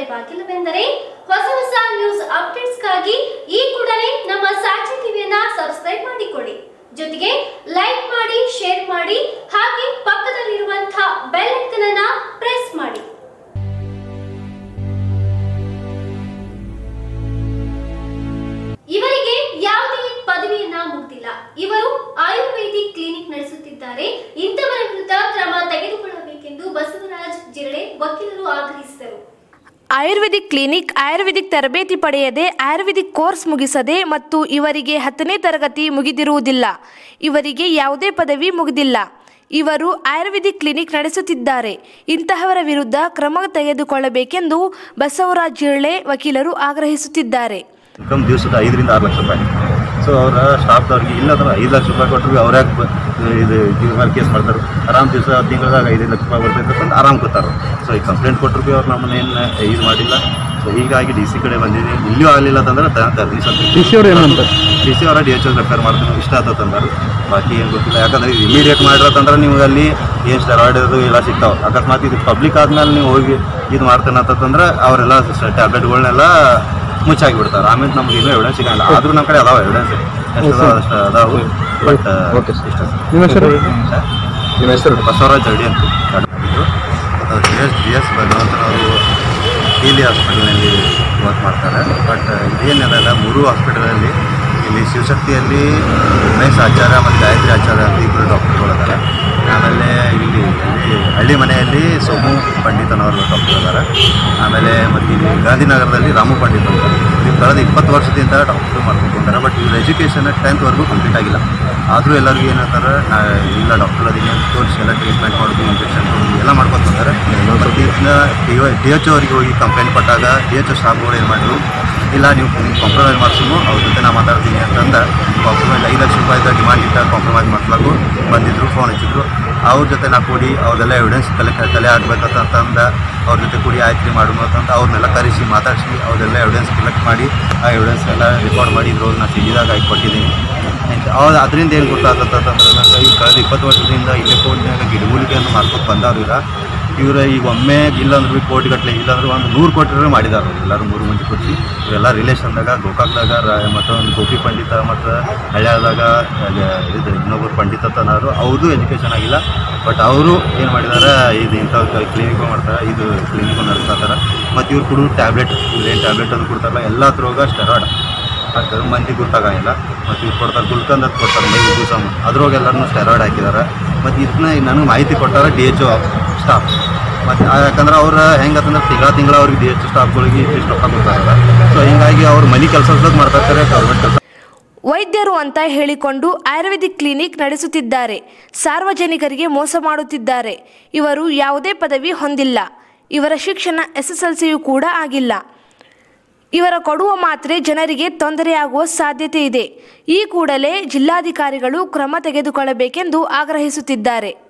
Subscribe ಆಗಿಲ್ಲವೆಂದರೆ ಹೊಸ ಹೊಸ news ಅಪ್ಡೇಟ್ಸ್ಗಾಗಿ ಈ ಕೂಡಲೇ ನಮ್ಮ ಸಾಕ್ಷಿ ಟಿವಿಯನ್ನ ಸಬ್ಸ್ಕ್ರೈಬ್ ಮಾಡಿಕೊಳ್ಳಿ. ಜೊತೆಗೆ ಲೈಕ್ ಮಾಡಿ, ಶೇರ್ ಮಾಡಿ, ಹಾಗೆ ಪಕ್ಕದಲ್ಲಿರುವಂತಹ ಬೆಲ್ ಐಕನ್ ಪ್ರೆಸ್ ಮಾಡಿ. ಇವರಿಗೆ ಯಾವುದೇ ಪದವಿಯನ್ನ ಮುಗ್ದಿಲ್ಲ. ಇವರು ಆಯುರ್ವೇದಿಕ್ ಕ್ಲಿನಿಕ್ ನಡೆಸುತ್ತಿದ್ದಾರೆ. ಇಂಥವರ ವಿರುದ್ಧ ಕ್ರಮ ತೆಗೆದುಕೊಳ್ಳಬೇಕೆಂದು ಬಸವರಾಜ್ ಜಿರಳೆ ವಕೀಲರು ಆಗ್ರಹಿಸಿದರು. ಆಯುರ್ವೇದಿಕ್ ಕ್ಲಿನಿಕ್, ಆಯುರ್ವೇದಿಕ್ ತರಬೇತಿ ಪಡೆಯದೆ, ಆಯುರ್ವೇದಿಕ್ ಕೋರ್ಸ್ ಮುಗಿಸದೆ ಮತ್ತು ಇವರಿಗೆ ಹತ್ತನೇ ತರಗತಿ ಮುಗಿದಿರುವುದಿಲ್ಲ. ಇವರಿಗೆ ಯಾವುದೇ ಪದವಿ ಮುಗಿದಿಲ್ಲ. ಇವರು ಆಯುರ್ವೇದಿಕ್ ಕ್ಲಿನಿಕ್ ನಡೆಸುತ್ತಿದ್ದಾರೆ. ಇಂತಹವರ ವಿರುದ್ಧ ಕ್ರಮ ತೆಗೆದುಕೊಳ್ಳಬೇಕೆಂದು ಬಸವರಾಜ್ ಜಿರಳೆ ವಕೀಲರು ಆಗ್ರಹಿಸುತ್ತಿದ್ದಾರೆ. ದಿವಸದ ಐದರಿಂದ ಆರು ಲಕ್ಷ ರೂಪಾಯಿ. ಸೊ ಅವರ ಸ್ಟಾಫ್ದವ್ರಿಗೆ ಇಲ್ಲಂದ್ರೆ ಐದು ಲಕ್ಷ ರೂಪಾಯಿ ಕೊಟ್ಟರು ಅವ್ರ ಯಾಕೆ ಬ- ಇದು ಮೇಲೆ ಕೇಸ್ ಮಾಡ್ತಾರೆ. ಆರಾಮ್ ದಿವಸ ತಿಂಗಳದಾಗ ಐದು ಲಕ್ಷ ರೂಪಾಯಿ ಬರ್ತೈತೆ ಅಂತ ಆರಾಮ್ ಕೊಡ್ತಾರೆ. ಸೊ ಈ ಕಂಪ್ಲೇಂಟ್ ಕೊಟ್ಟರು ಭೀ ಅವ್ರು ನಮ್ಮನ್ನೇನು ಇದು ಮಾಡಿಲ್ಲ. ಸೊ ಹೀಗಾಗಿ ಡಿ ಸಿ ಕಡೆ ಬಂದಿದ್ದೀನಿ ಇಲ್ಲಿಯೂ ಆಗಲಿಲ್ಲ ಅಂತಂದ್ರೆ ತರ್ನಿ ಸ್ವಲ್ಪ ಡಿ ಸಿ ಅವ್ರು ಏನಂತ ಡಿ ಸಿ ಅವರ ಡಿ ಎಚ್ ರೆಫರ್ ಮಾಡ್ತೀನಿ ಇಷ್ಟ ಆತಂದ್ರೆ ಬಾಕಿ ಏನು ಗೊತ್ತಿಲ್ಲ. ಯಾಕಂದ್ರೆ ಇಮಿಡಿಯೇಟ್ ಮಾಡಿರತ್ತಂದ್ರೆ ನಿಮ್ಗೆ ಅಲ್ಲಿ ಏನು ಸ್ಟೆರಾಯ್ಡ್ ಅದು ಎಲ್ಲ ಸಿಗ್ತಾವೆ. ಅಕಸ್ಮಾತ್ ಇದು ಪಬ್ಲಿಕ್ ಆದ್ಮೇಲೆ ನೀವು ಹೋಗಿ ಇದು ಮಾಡ್ತೇನೆ ಅಂತಂದ್ರೆ ಅವರೆಲ್ಲ ಟ್ಯಾಬ್ಲೆಟ್ಗಳನ್ನೆಲ್ಲ ಮುಚ್ಚಾಗಿ ಬಿಡ್ತಾರೆ ಆಮೇಲೆ ನಮ್ಗೆ ಇನ್ನೂ ಎವಿಡೆನ್ಸ್ ಸಿಗಲ್ಲ ಆದ್ರೂ ನಮ್ಮ ಕಡೆ ಅದಾವ ಎವಿಡೆನ್ಸ್ ಎಷ್ಟು ಅದಾವ ಅಷ್ಟು ಅದಾವು. But Okay, sir. ಇಷ್ಟ ನಿಮ್ಮ ಹೆಸರು ನಿಮ್ಮ ಹೆಸರು? ಬಸವರಾಜ್ ಅಡಿ ಅಂತ. G B S G S ಭಗವಂತನವರು ಇಲ್ಲಿ ಹಾಸ್ಪಿಟಲ್ನಲ್ಲಿ ವರ್ಕ್ ಮಾಡ್ತಾರೆ. ಬಟ್ ಇದೇನಿರಲ್ಲ ಮೂರು ಹಾಸ್ಪಿಟಲಲ್ಲಿ ಇಲ್ಲಿ ಶಿವಶಕ್ತಿಯಲ್ಲಿ ಉಮೇಶ್ ಆಚಾರ್ಯ ಮತ್ತು ಗಾಯತ್ರಿ ಆಚಾರ್ಯ ಅಂತ ಇಬ್ಬರು ಡಾಕ್ಟರ್ಗಳಿದ್ದಾರೆ ಆಮೇಲೆ ಇಲ್ಲಿ ಹಳ್ಳಿ ಮನೆಯಲ್ಲಿ ಸೋಮು ಪಂಡಿತನವರು ಡಾಕ್ಟರ್ ಇದ್ದಾರೆ. ಆಮೇಲೆ ಮತ್ತು ಇಲ್ಲಿ ಗಾಂಧಿನಗರದಲ್ಲಿ ರಾಮು ಪಂಡಿತ್ ಕಳೆದ ಇಪ್ಪತ್ತು ವರ್ಷದಿಂದ ಡಾಕ್ಟರ್ ಮಾಡ್ಕೊಂಡಿದ್ದಾರೆ ಬಟ್ ಇವ್ರ ಎಜುಕೇಷನ್ ಟೆಂತ್ವರೆಗೂ ಕಂಪ್ಲೀಟ್ ಆಗಿಲ್ಲ. ಆದರೂ ಎಲ್ಲರಿಗೂ ಏನಂತಾರೆ ಇಲ್ಲ ಡಾಕ್ಟರ್ ಅದಕ್ಕೆ ತೋರಿಸಿ ಎಲ್ಲ ಟ್ರೀಟ್ಮೆಂಟ್ ಮಾಡೋದು ಇಂಜೆಕ್ಷನ್ ಎಲ್ಲ ಮಾಡ್ಕೊತಾರೆ ಡಿ ಎಚ್ ಅವರಿಗೆ ಹೋಗಿ ಕಂಪ್ಲೇಂಟ್ ಕೊಟ್ಟಾಗ ಡಿ ಎಚ್ ಸ್ಟಾಫ್ಗಳು ಏನು ಮಾಡಿದ್ರು, ಇಲ್ಲ ನೀವು ಕಾಂಪ್ರಮೈಸ್ ಮಾಡಿಸು ಅವ್ರ ಜೊತೆ ನಾ ಮಾತಾಡ್ತೀನಿ ಅಂತಂದ ಕಾಂಪ್ರಮೈಸ್ ಐದು ಲಕ್ಷ ರೂಪಾಯಿದ ಡಿಮಾಂಡ್ ಇಟ್ಟ ಕಾಂಪ್ರಮೈಸ್ ಮಾಡ್ಲಾಗು ಬಂದಿದ್ರು ಫೋನ್ ಹಚ್ಚಿದ್ರು. ಅವ್ರ ಜೊತೆ ನಾ ಕೂಡಿ ಅವ್ರದೆಲ್ಲ ಎವಿಡೆನ್ಸ್ ತಲೆ ತಲೆ ಆಗ್ಬೇಕಂತಂದ ಅವ್ರ ಜೊತೆ ಕೂಡಿ ಆಯ್ತು ಮಾಡೋಣ ಅಂತಂದು ಅವ್ರನ್ನೆಲ್ಲ ಕರೆಸಿ ಮಾತಾಡಿಸಿ ಅವ್ರದೆಲ್ಲ ಎವಿಡೆನ್ಸ್ ಕಲೆಕ್ಟ್ ಮಾಡಿ ಆ ಎವಿಡೆನ್ಸ್ ಎಲ್ಲ ರೆಕಾರ್ಡ್ ಮಾಡಿ ಇದ್ರೊಳಗೆ ನಾನು ಸಿಗಿದಾಗ ಆಯ್ತು. ಕೊಟ್ಟಿದ್ದೀನಿ ಅವ್ರು ಅದರಿಂದ ಏನು ಗೊತ್ತಾಗತ್ತಂತಂದ್ರೆ ನನಗೆ ಈ ಕಳೆದ ಇಪ್ಪತ್ತು ವರ್ಷದಿಂದ ಇಲ್ಲೇ ಕೋರ್ಟ್ನಾಗ ಗಿಡಮೂಲಿಕೆಯನ್ನು ಮಾಡ್ಕೊಂಡು ಬಂದವ್ರು ಈಗ ಇವರು ಈಗ ಒಮ್ಮೆ ಇಲ್ಲಾಂದ್ರೆ ಭೀ ಕೋಟಿ ಗಟ್ಟಲೆ ಇಲ್ಲಾಂದ್ರೆ ಒಂದು ನೂರು ಕೋಟಿ ಮಾಡಿದಾರೆ ಮಾಡಿದಾರ ಎಲ್ಲರೂ ಮೂರು ಮಂದಿ ಕೊಟ್ಟು ಇವೆಲ್ಲ ರಿಲೇಷನ್ದಾಗ ಗೋಕಾಕ್ದಾಗ, ರ, ಮತ್ತು ಒಂದು ಗೋಪಿ ಪಂಡಿತ, ಮತ್ತು ಹಳ್ಯಾದಾಗ ಇದು ಇನ್ನೊಬ್ಬರು ಪಂಡಿತತನವರು ಅವ್ರದ್ದು ಎಜುಕೇಷನ್ ಆಗಿಲ್ಲ. ಬಟ್ ಅವರು ಏನು ಮಾಡಿದ್ದಾರೆ ಇದು ಇಂಥ ಕ್ಲಿನಿಕ್ ಮಾಡ್ತಾರೆ, ಇದು ಕ್ಲಿನಿಕ್ ನಡೆಸ್ತಾರೆ ಮತ್ತು ಇವ್ರು ಕೊಡೋ ಟ್ಯಾಬ್ಲೆಟ್ ಏನು ಟ್ಯಾಬ್ಲೆಟ್ ಅದು ಕೊಡ್ತಾರಲ್ಲ, ಎಲ್ಲ ರೋಗ ಸ್ಟೆರಾಯ್ಡ್ ಅದು ಮಂದಿ ಗೊತ್ತಾಗಂಗಿಲ್ಲ ಮತ್ತು ಇವ್ರು ಕೊಡ್ತಾರೆ, ಗುಲ್ಕಂದ್ ಕೊಡ್ತಾರೆ ಮೈ ಗುಸಮ್ ಅದ್ರೊಳಗೆ ಎಲ್ಲರೂ ಸ್ಟೆರಾಯ್ಡ್ ಹಾಕಿದ್ದಾರೆ ಮತ್ತು ಇದನ್ನ ನನಗೆ ಮಾಹಿತಿ ಕೊಟ್ಟಾರೆ ಡಿ ಎಚ್ ಸ್ಟಾಫ್ ಮತ್ತು ಯಾಕಂದ್ರೆ ಅವ್ರು ಹೆಂಗಂತಂದ್ರೆ ತಿಂಗಳ ತಿಂಗಳ ಅವ್ರಿಗೆ ಎಚ್ ಸ್ಟಾಫ್ಗಳಿಗೆ ಇಷ್ಟು ರೊಕ್ಕ ಕೊಡ್ತಾರಲ್ಲ ಸೊ ಹಿಂಗಾಗಿ ಅವ್ರು ಮನೆ ಕೆಲಸ ಮಾಡ್ತಾರೆ ಗೌರ್ಮೆಂಟ್ ಕೆಲಸ. ವೈದ್ಯರು ಅಂತ ಹೇಳಿಕೊಂಡು ಆಯುರ್ವೇದಿಕ್ ಕ್ಲಿನಿಕ್ ನಡೆಸುತ್ತಿದ್ದಾರೆ. ಸಾರ್ವಜನಿಕರಿಗೆ ಮೋಸ ಮಾಡುತ್ತಿದ್ದಾರೆ. ಇವರು ಯಾವುದೇ ಪದವಿ ಹೊಂದಿಲ್ಲ. ಇವರ ಶಿಕ್ಷಣ ಎಸ್ಎಸ್ಎಲ್ಸಿಯು ಕೂಡ ಆಗಿಲ್ಲ. ಇವರ ಕೊಡುವ ಮಾತ್ರೆ ಜನರಿಗೆ ತೊಂದರೆಯಾಗುವ ಸಾಧ್ಯತೆ ಇದೆ. ಈ ಕೂಡಲೇ ಜಿಲ್ಲಾಧಿಕಾರಿಗಳು ಕ್ರಮ ತೆಗೆದುಕೊಳ್ಳಬೇಕೆಂದು ಆಗ್ರಹಿಸುತ್ತಿದ್ದಾರೆ.